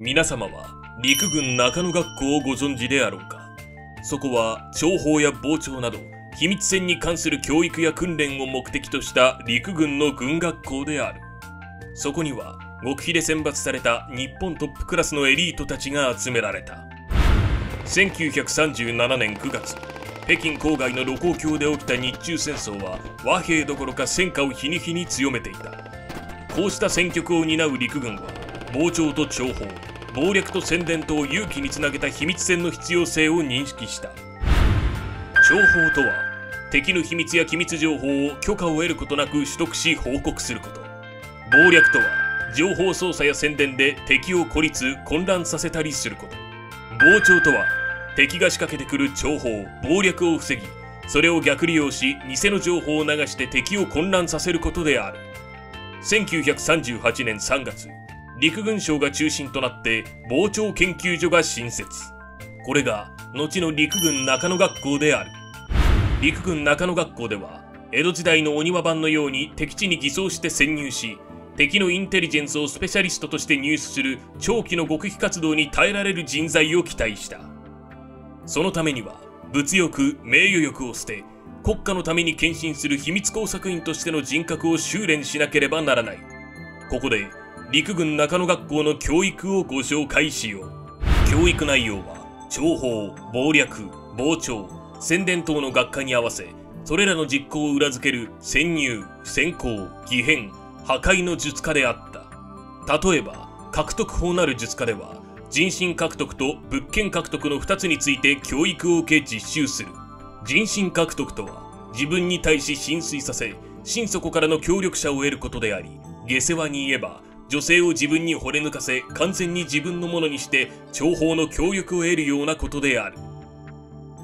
皆様は陸軍中野学校をご存知であろうか。そこは諜報や傍聴など秘密戦に関する教育や訓練を目的とした陸軍の軍学校である。そこには極秘で選抜された日本トップクラスのエリートたちが集められた。1937年9月北京郊外の盧溝橋で起きた日中戦争は和平どころか戦火を日に日に強めていた。こうした戦局を担う陸軍は傍聴と諜報謀略と宣伝とを勇気につなげた秘密戦の必要性を認識した。諜報とは敵の秘密や機密情報を許可を得ることなく取得し報告すること。謀略とは情報操作や宣伝で敵を孤立混乱させたりすること。傍聴とは敵が仕掛けてくる諜報謀略を防ぎそれを逆利用し偽の情報を流して敵を混乱させることである。1938年3月陸軍省が中心となって傍聴研究所が新設。これが後の陸軍中野学校である。陸軍中野学校では江戸時代の鬼輪版のように敵地に偽装して潜入し敵のインテリジェンスをスペシャリストとして入手する長期の極秘活動に耐えられる人材を期待した。そのためには物欲名誉欲を捨て国家のために献身する秘密工作員としての人格を修練しなければならない。ここで陸軍中野学校の教育をご紹介しよう。教育内容は諜報謀略傍聴宣伝等の学科に合わせそれらの実行を裏付ける潜入先行義変破壊の術家であった。例えば獲得法なる術家では人心獲得と物件獲得の2つについて教育を受け実習する。人心獲得とは自分に対し浸水させ心底からの協力者を得ることであり下世話に言えば女性を自分に惚れ抜かせ完全に自分のものにして情報の協力を得るようなことである。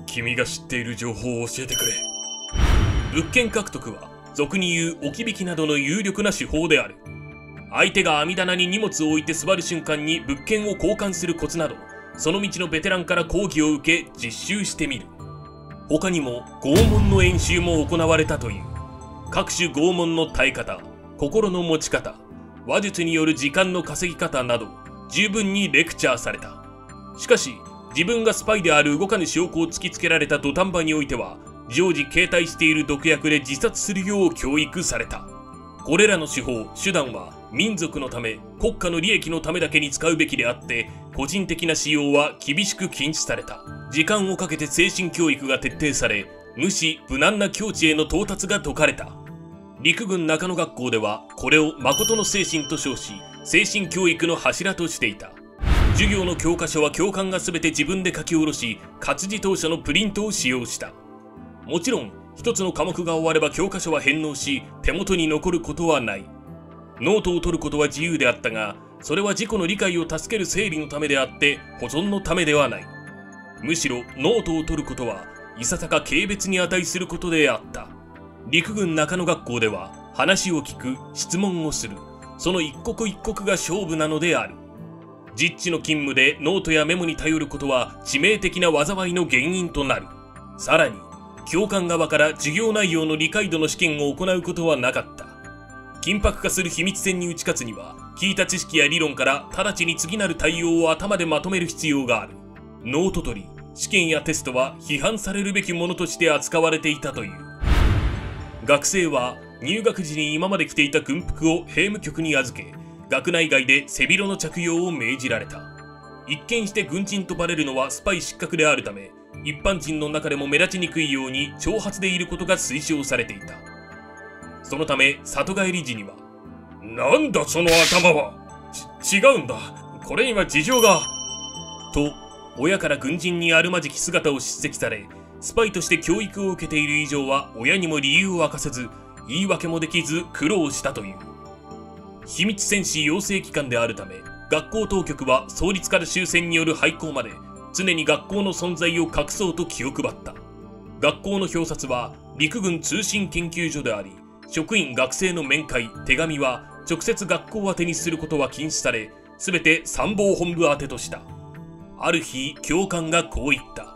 君が知っている情報を教えてくれ。物件獲得は俗に言う置き引きなどの有力な手法である。相手が網棚に荷物を置いて座る瞬間に物件を交換するコツなどその道のベテランから講義を受け実習してみる。他にも拷問の演習も行われたという。各種拷問の耐え方心の持ち方話術による時間の稼ぎ方など十分にレクチャーされた。しかし自分がスパイである動かぬ証拠を突きつけられた土壇場においては常時携帯している毒薬で自殺するよう教育された。これらの手法手段は民族のため国家の利益のためだけに使うべきであって個人的な使用は厳しく禁止された。時間をかけて精神教育が徹底され無視無難な境地への到達が説かれた。陸軍中野学校ではこれを誠の精神と称し精神教育の柱としていた。授業の教科書は教官が全て自分で書き下ろし活字当社のプリントを使用した。もちろん一つの科目が終われば教科書は返納し手元に残ることはない。ノートを取ることは自由であったがそれは自己の理解を助ける整理のためであって保存のためではない。むしろノートを取ることはいささか軽蔑に値することであった。陸軍中野学校では話を聞く質問をする。その一刻一刻が勝負なのである。実地の勤務でノートやメモに頼ることは致命的な災いの原因となる。さらに教官側から授業内容の理解度の試験を行うことはなかった。緊迫化する秘密戦に打ち勝つには聞いた知識や理論から直ちに次なる対応を頭でまとめる必要がある。ノート取り試験やテストは批判されるべきものとして扱われていたという。学生は入学時に今まで着ていた軍服を兵務局に預け学内外で背広の着用を命じられた。一見して軍人とバレるのはスパイ失格であるため一般人の中でも目立ちにくいように長髪でいることが推奨されていた。そのため里帰り時にはなんだその頭は？ち違うんだ。これには事情がと親から軍人にあるまじき姿を叱責されスパイとして教育を受けている以上は親にも理由を明かせず言い訳もできず苦労したという。秘密戦士養成機関であるため学校当局は創立から終戦による廃校まで常に学校の存在を隠そうと気を配った。学校の表札は陸軍通信研究所であり職員学生の面会手紙は直接学校宛てにすることは禁止され全て参謀本部宛てとした。ある日教官がこう言った。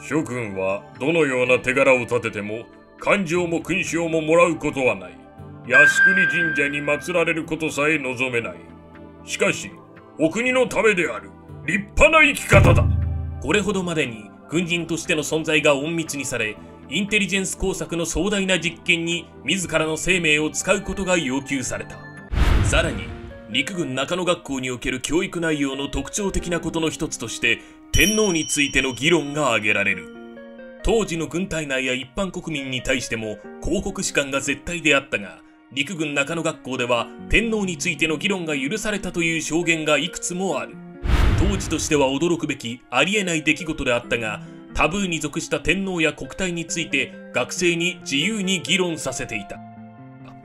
諸君はどのような手柄を立てても勘定も勲章ももらうことはない。靖国神社に祀られることさえ望めない。しかしお国のためである。立派な生き方だ。これほどまでに軍人としての存在が隠密にされインテリジェンス工作の壮大な実験に自らの生命を使うことが要求された。さらに陸軍中野学校における教育内容の特徴的なことの一つとして天皇についての議論が挙げられる。当時の軍隊内や一般国民に対しても広告士官が絶対であったが陸軍中野学校では天皇についての議論が許されたという証言がいくつもある。当時としては驚くべきありえない出来事であったがタブーに属した天皇や国体について学生に自由に議論させていた。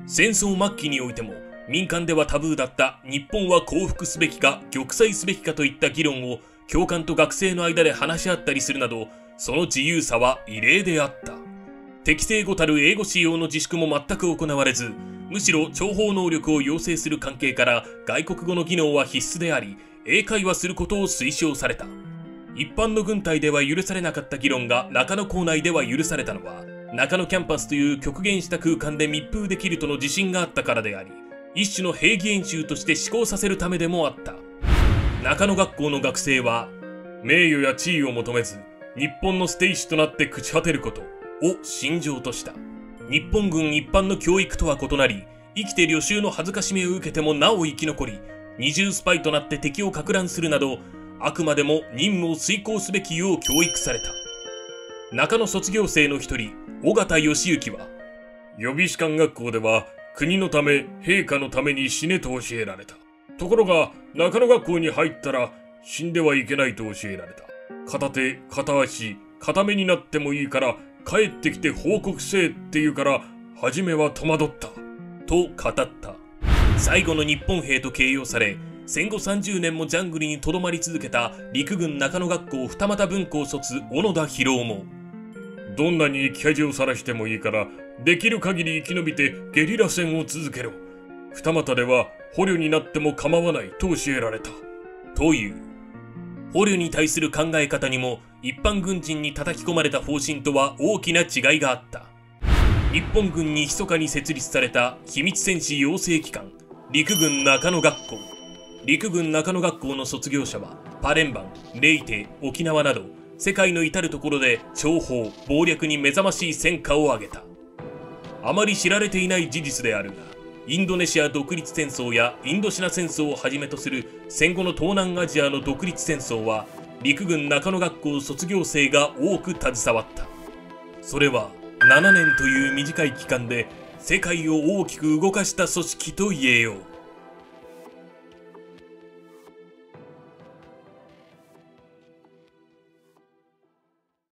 戦争末期においても民間ではタブーだった日本は降伏すべきか玉砕すべきかといった議論を教官と学生の間で話し合ったりするなどその自由さは異例であった。適正語たる英語使用の自粛も全く行われずむしろ諜報能力を要請する関係から外国語の技能は必須であり英会話することを推奨された。一般の軍隊では許されなかった議論が中野校内では許されたのは中野キャンパスという極限した空間で密封できるとの自信があったからであり一種の兵器演習として施行させるためでもあった。中野学校の学生は名誉や地位を求めず日本のステイシとなって朽ち果てることを信条とした。日本軍一般の教育とは異なり生きて旅衆の恥ずかしめを受けてもなお生き残り二重スパイとなって敵をか乱するなどあくまでも任務を遂行すべきよう教育された。中野卒業生の一人尾形義行は予備士官学校では国のため陛下のために死ねと教えられた。ところが中野学校に入ったら死んではいけないと教えられた。片手片足片目になってもいいから帰ってきて報告せえって言うから初めは戸惑った。と語った。最後の日本兵と形容され戦後30年もジャングルにとどまり続けた陸軍中野学校二俣文校卒小野田博夫も。どんなに生き恥をさらしてもいいからできる限り生き延びてゲリラ戦を続けろ。二俣では捕虜になっても構わないと教えられた。という。捕虜に対する考え方にも一般軍人に叩き込まれた方針とは大きな違いがあった。日本軍に密かに設立された秘密戦士養成機関陸軍中野学校。陸軍中野学校の卒業者はパレンバン、レイテ、沖縄など世界の至る所で諜報、謀略に目覚ましい戦果を上げた。あまり知られていない事実であるがインドネシア独立戦争やインドシナ戦争をはじめとする戦後の東南アジアの独立戦争は陸軍中野学校卒業生が多く携わった。それは7年という短い期間で世界を大きく動かした組織と言えよう。